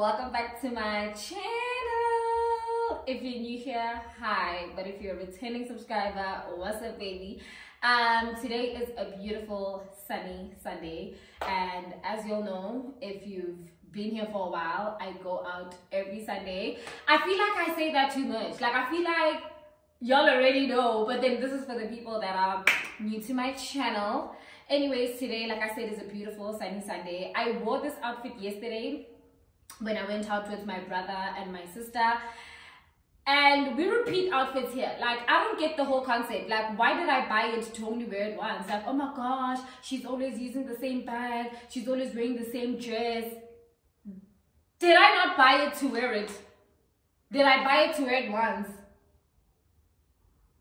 Welcome back to my channel. If you're new here, hi. But if you're a returning subscriber, what's up, baby? Um, today is a beautiful sunny Sunday, and as you'll know, if you've been here for a while, I go out every Sunday. I feel like I say that too much. Like I feel like y'all already know, but then this is for the people that are new to my channel. Anyways, today, like I said, is a beautiful sunny Sunday. I wore this outfit yesterday when I went out with my brother and my sister. And we repeat outfits here. Like, I don't get the whole concept. Like, why did I buy it to only wear it once? Like, oh my gosh, she's always using the same bag. She's always wearing the same dress. Did I not buy it to wear it? Did I buy it to wear it once?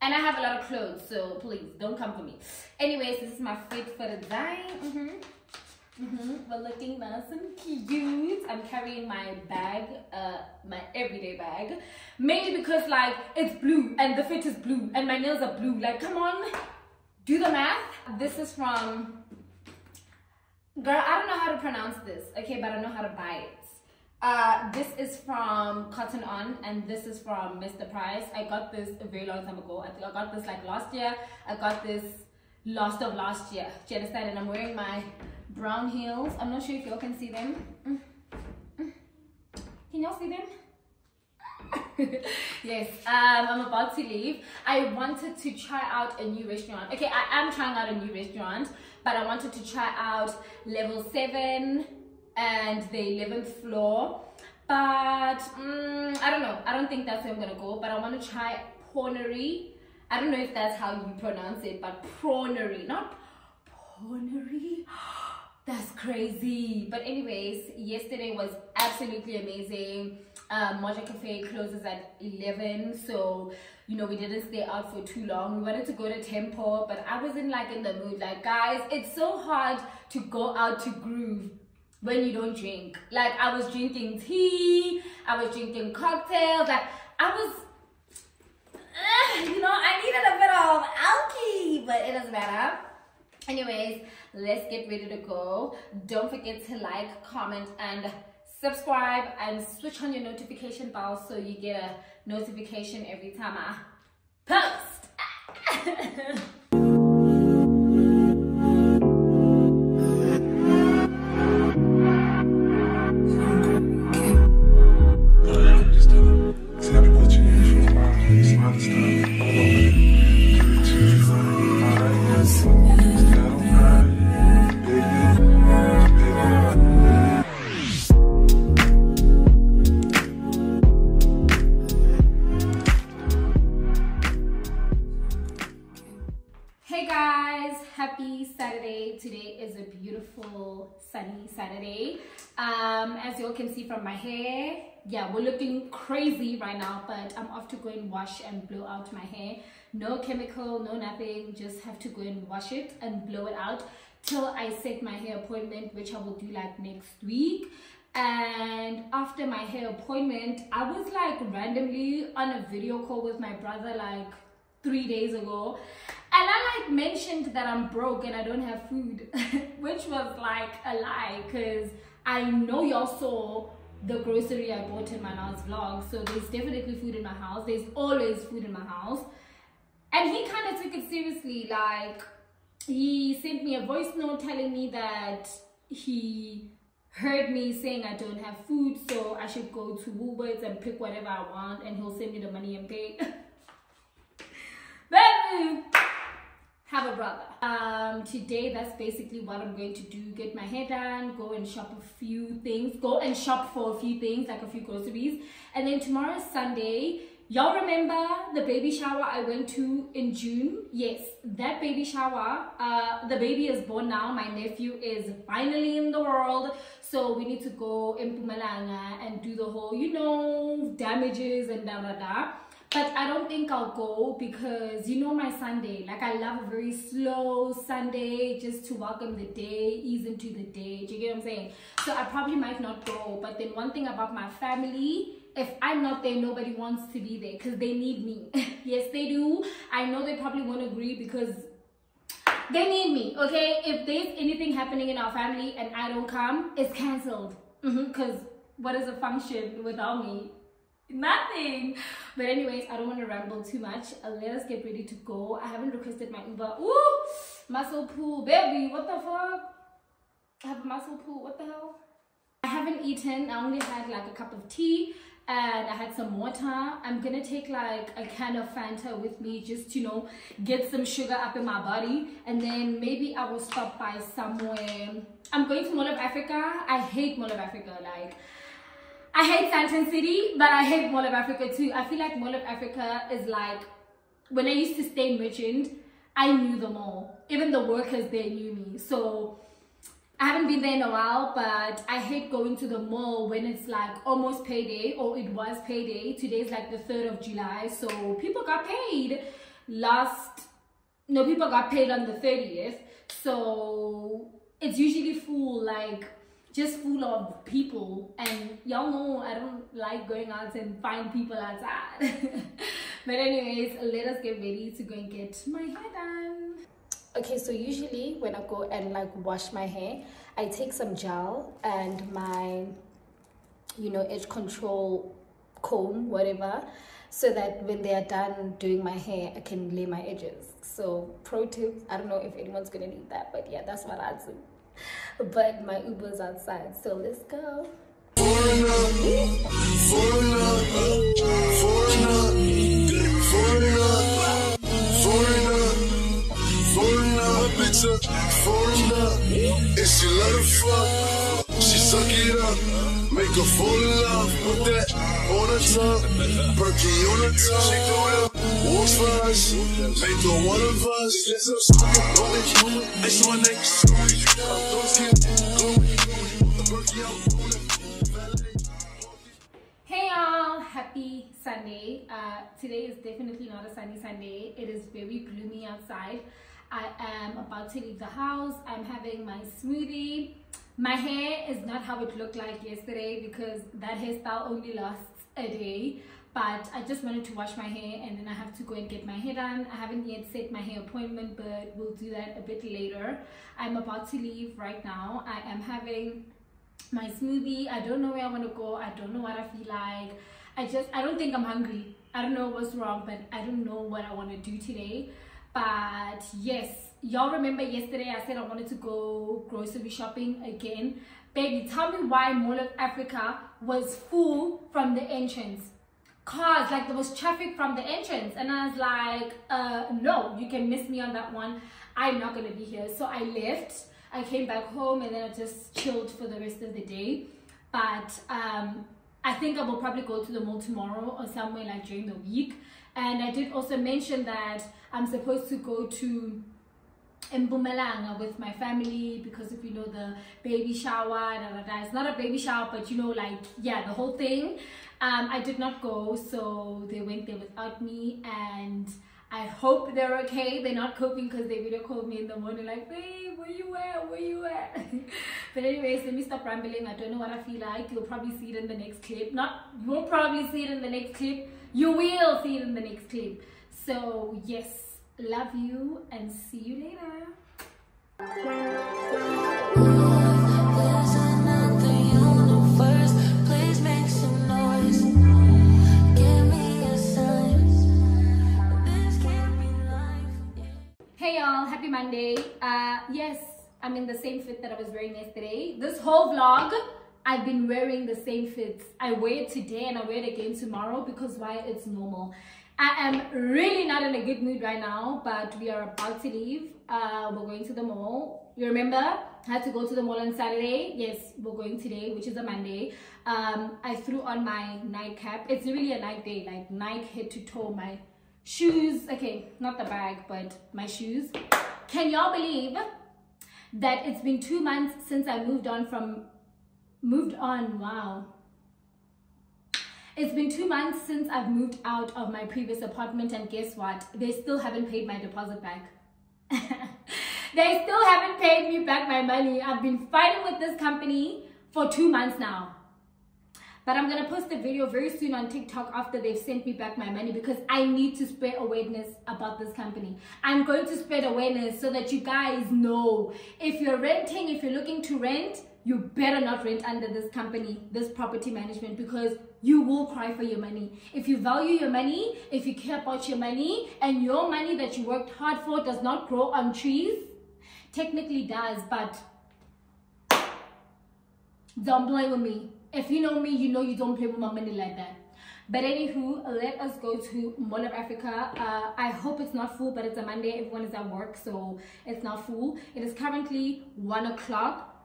And I have a lot of clothes, so please don't come for me. Anyways, this is my fit for the day. Mm -hmm. Mm -hmm. We're looking nice and cute. I'm carrying my bag, uh, my everyday bag. Mainly because like it's blue and the fit is blue and my nails are blue. Like, come on, do the math. This is from, girl, I don't know how to pronounce this, okay, but I know how to buy it. Uh, this is from Cotton On and this is from Mr. Price. I got this a very long time ago. I think I got this like last year. I got this last of last year. Do you understand? And I'm wearing my brown heels. I'm not sure if y'all can see them. Mm, mm. Can y'all see them? yes, um, I'm about to leave. I wanted to try out a new restaurant. Okay, I am trying out a new restaurant, but I wanted to try out level 7 and the 11th floor but um, i don't know i don't think that's where i'm gonna go but i want to try pornery i don't know if that's how you pronounce it but pornery not pornery that's crazy but anyways yesterday was absolutely amazing um moja cafe closes at 11 so you know we didn't stay out for too long we wanted to go to temple but i wasn't like in the mood like guys it's so hard to go out to groove when you don't drink. Like I was drinking tea, I was drinking cocktails, like I was, uh, you know, I needed a bit of alky, but it doesn't matter. Anyways, let's get ready to go. Don't forget to like, comment, and subscribe and switch on your notification bell so you get a notification every time I post. sunny Saturday. Um, as you all can see from my hair, yeah, we're looking crazy right now, but I'm off to go and wash and blow out my hair. No chemical, no nothing, just have to go and wash it and blow it out till I set my hair appointment, which I will do like next week. And after my hair appointment, I was like randomly on a video call with my brother like three days ago and I like mentioned that I'm broke and I don't have food, which was like a lie because I know y'all saw the grocery I bought in my last vlog. So there's definitely food in my house. There's always food in my house. And he kind of took it seriously. Like he sent me a voice note telling me that he heard me saying I don't have food. So I should go to Woolworths and pick whatever I want and he'll send me the money and pay. Baby! have a um today that's basically what i'm going to do. Get my hair done go and shop a few things go and shop for a few things like a few groceries. And then tomorrow is sunday. Y'all remember the baby shower i went to in june? Yes that baby shower uh the baby is born now. My nephew is finally in the world. So we need to go in Mpumalanga and do the whole you know damages and da da da but I don't think I'll go because you know my Sunday. Like I love a very slow Sunday just to welcome the day ease into the day. Do you get what I'm saying? So I probably might not go. But then one thing about my family if I'm not there nobody wants to be there because they need me. Yes they do. I know they probably won't agree because they need me okay? If there's anything happening in our family and I don't come it's cancelled because mm -hmm, what is a function without me? Nothing. But anyways, I don't want to ramble too much. Uh, let us get ready to go. I haven't requested my Uber. Ooh, muscle pool, baby. What the fuck? I have a muscle pool. What the hell? I haven't eaten. I only had like a cup of tea and I had some water. I'm gonna take like a can of Fanta with me just to you know get some sugar up in my body and then maybe I will stop by somewhere. I'm going to Mall of Africa. I hate Mall of Africa like I hate Sandton City but I hate Mall of Africa too. I feel like Mall of Africa is like when I used to stay Richmond I knew them all. Even the workers there knew me so I haven't been there in a while, but I hate going to the mall when it's like almost payday or it was payday. Today's like the 3rd of July. So people got paid last, no, people got paid on the 30th. So it's usually full, like just full of people. And y'all know I don't like going out and find people outside. but anyways, let us get ready to go and get my hair done okay so usually when i go and like wash my hair i take some gel and my you know edge control comb whatever so that when they are done doing my hair i can lay my edges so pro tip i don't know if anyone's gonna need that but yeah that's what i do but my uber's outside so let's go foreigner. She let her fuck, she suck it up. Make fall in love with that on her tongue. Perky on her tongue. She do it, walks for us. Make her one of us. Ice on neck. Those kids, Perky out. Hey y'all, happy Sunday. Uh, today is definitely not a sunny Sunday. It is very gloomy outside. I am about to leave the house. I'm having my smoothie. My hair is not how it looked like yesterday because that hairstyle only lasts a day. But I just wanted to wash my hair and then I have to go and get my hair done. I haven't yet set my hair appointment, but we'll do that a bit later. I'm about to leave right now. I am having my smoothie. I don't know where I want to go. I don't know what I feel like. I just, I don't think I'm hungry. I don't know what's wrong, but I don't know what I want to do today but yes y'all remember yesterday i said i wanted to go grocery shopping again? Baby tell me why mall of africa was full from the entrance. Cars like there was traffic from the entrance and i was like uh no you can miss me on that one. I'm not gonna be here. So i left. I came back home and then i just chilled for the rest of the day. But um i think i will probably go to the mall tomorrow or somewhere like during the week. And I did also mention that I'm supposed to go to Mpumalanga with my family because if you know the baby shower, da, da, da. it's not a baby shower, but you know, like, yeah, the whole thing. Um, I did not go, so they went there without me, and I hope they're okay. They're not coping because they video called me in the morning, like, babe, where you at? Where you at? but anyways, let me stop rambling. I don't know what I feel like. You'll probably see it in the next clip. Not, you won't probably see it in the next clip you will see it in the next clip so yes love you and see you later Hey y'all, happy Monday. Uh, yes, I'm in the same fit that I was wearing yesterday. This whole vlog I've been wearing the same fits. I wear it today and I wear it again tomorrow because why? It's normal. I am really not in a good mood right now, but we are about to leave. Uh, we're going to the mall. You remember? I had to go to the mall on Saturday. Yes, we're going today, which is a Monday. Um, I threw on my nightcap. It's really a night day, like night head to toe. My shoes, okay, not the bag, but my shoes. Can y'all believe that it's been two months since I moved on from moved on wow it's been two months since I've moved out of my previous apartment and guess what? They still haven't paid my deposit back. they still haven't paid me back my money. I've been fighting with this company for two months now. But I'm going to post a video very soon on TikTok after they've sent me back my money because I need to spread awareness about this company. I'm going to spread awareness so that you guys know if you're renting, if you're looking to rent, you better not rent under this company, this property management, because you will cry for your money. If you value your money, if you care about your money, and your money that you worked hard for does not grow on trees, technically does, but don't play with me. If you know me, you know you don't play with my money like that. But anywho, let us go to Mall of Africa. Uh, I hope it's not full, but it's a Monday. Everyone is at work, so it's not full. It is currently 1 o'clock.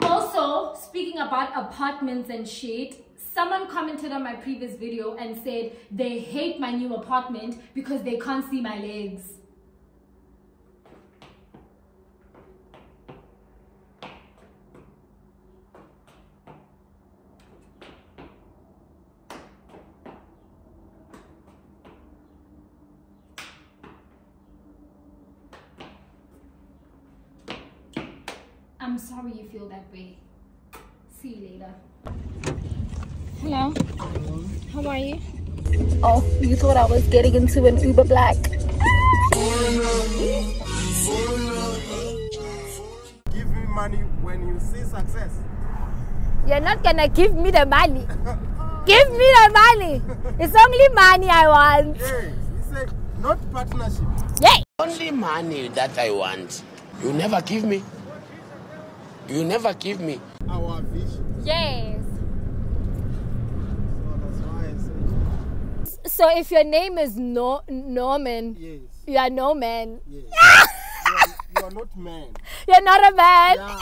Also, speaking about apartments and shit, someone commented on my previous video and said they hate my new apartment because they can't see my legs. I'm sorry you feel that way. See you later. Hello. How are you? Oh, you thought I was getting into an Uber Black. Give me money when you see success. You're not gonna give me the money. give me the money. It's only money I want. Hey, you say not partnership. Yay! Only money that I want. You never give me. You never give me. Our vision. Yes. So if your name is no Norman, yes. you are no man. Yes. you, are, you are not man. You're not a man. Yeah.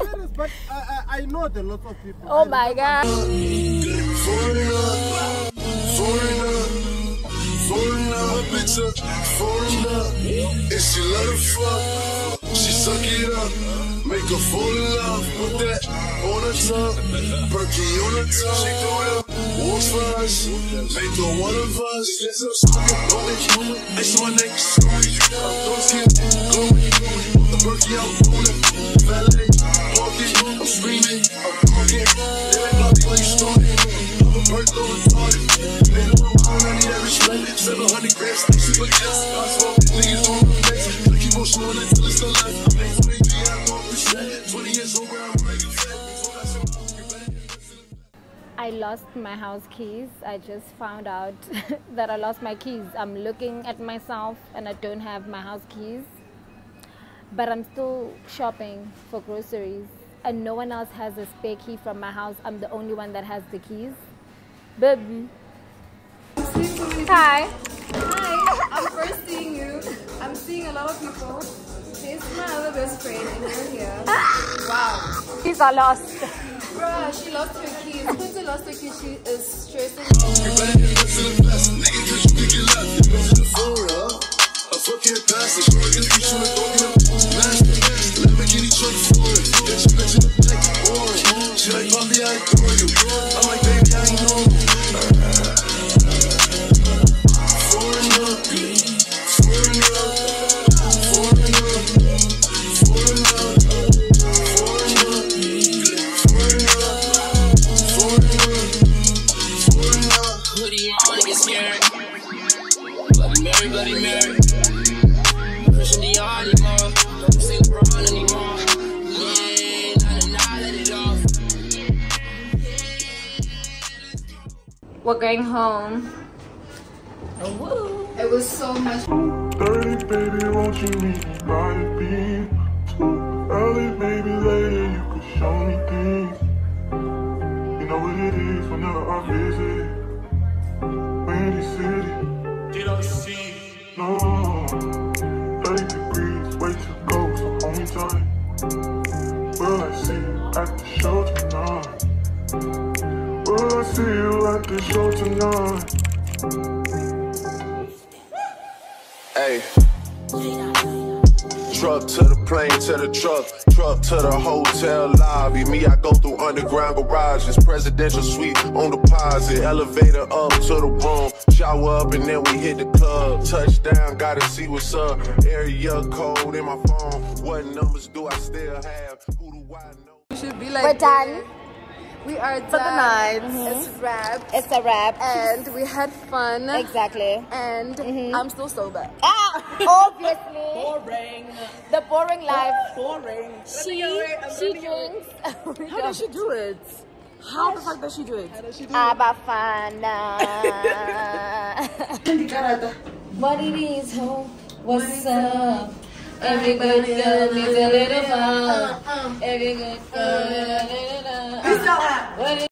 Serious, but I, I, I know the lot of people. Oh I my god. Foreigner, foreigner, foreigner, bitch a foreigner. And she let her fuck, she suck it up. Make her fall in love with that on her tongue. Perky on her tongue. She do it, walks for us. Make her one of us. Ice on my neck, don't skin, glowing. The Perky out, rolling. Valet, parking, I'm screaming, I'm parking. Living my place, starting. I'm a bird throwing party. Man, I'm I need every split. 700 lost my house keys. I just found out that I lost my keys. I'm looking at myself and I don't have my house keys. But I'm still shopping for groceries and no one else has a spare key from my house. I'm the only one that has the keys. Baby. Hi. Hi, I'm first seeing you. I'm seeing a lot of people. This is my other best friend, and you're here. Wow. Keys are lost. Bruh, she lost her keys. Since she lost her keys, she is stressing. You better invest in the best. Nigga, cause you think you left. You go to the Flora. A fucking pastor. We're gonna eat you and go get a master. Lamborghini truck for it. Get your bitch in the We're going home. Oh, It was so much. Dirty baby, won't you meet me by the beam? Too early, maybe later you could show me things. You know what it is whenever I visit. Windy City. Did I see? No. 30 degrees, way to go, so hold me tight. Will I see you at the show tonight? Will I see you at the show tonight? Hey. Truck to the plane, to the truck, truck to the hotel lobby. Me, I go through underground garages, presidential suite on deposit, elevator up to the room, shower up and then we hit the club. Touchdown, gotta see what's up. Area code in my phone. What numbers do I still have? Who do I know? You should be like. We're done. We are For the done. night. It's wrapped. It's a wrap. and we had fun. Exactly. And I'm still sober. Ah, obviously. Boring. The boring life. Boring. She, she drinks. How does she do it? How the fuck does she do it? Abafana. what it is, ho? What's up? Every good girl needs a little fun. Every good girl needs a